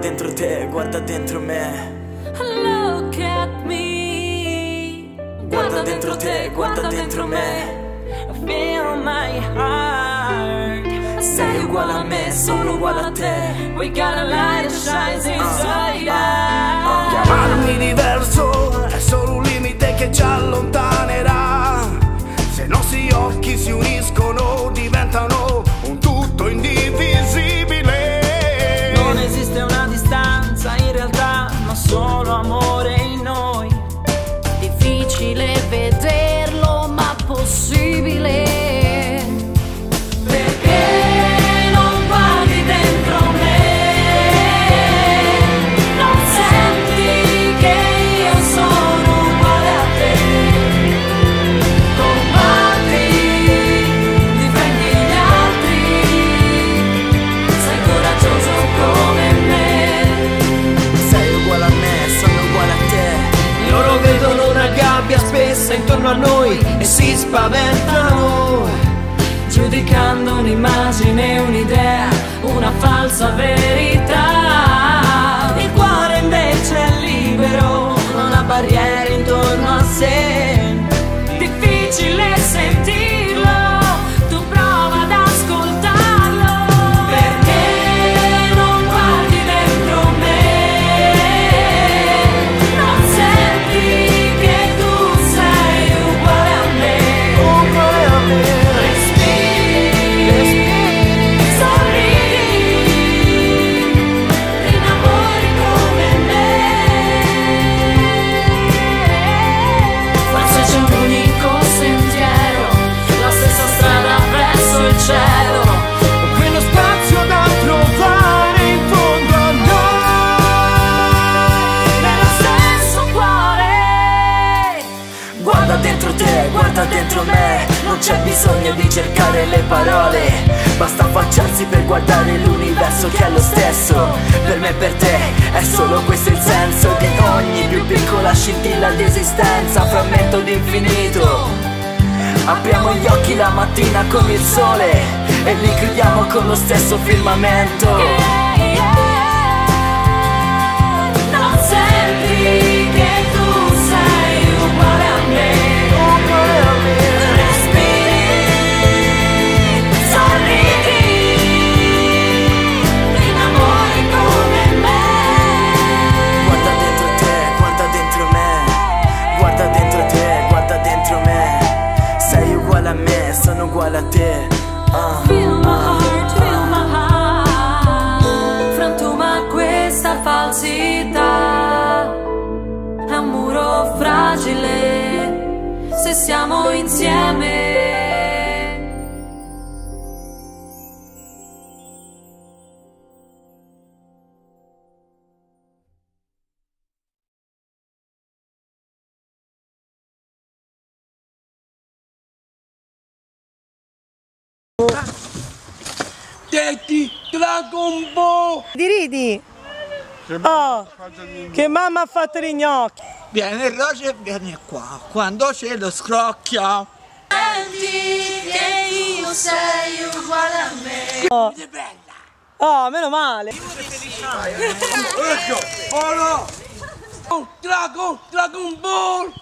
dentro te, guarda dentro me. Look at me. Guarda dentro te, guarda dentro me. Feel my heart. Sei uguale a me, sono uguale a te. We got a light that shines inside us. Chiamarmi diverso è solo un limite che ci allontanerà. Se i nostri occhi si uniscono diventano spaventano. Giudicando un'immagine, un'idea, una falsa verità. Guarda dentro me. Non c'è bisogno di cercare le parole. Basta affacciarsi per guardare l'universo che è lo stesso. Per me e per te è solo questo il senso di ogni più piccola scintilla di esistenza, frammento di infinito. Apriamo gli occhi la mattina con il sole e li chiudiamo con lo stesso firmamento. Sono uguale a te. Ah, Feel my heart, feel my heart. Frantuma questa falsità. È un muro fragile se siamo insieme. Detti Dragon Ball. Di ridi? Oh, che mamma ha fatto gli gnocchi. Viene il Roger e viene qua. Quando c'è lo scrocchia. Senti che io sei uguale a me. Oh, oh meno male. Oh no. Oh, Dragon, Dragon Ball.